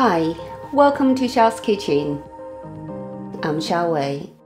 Hi, welcome to Xiao's Kitchen. I'm Xiao Wei.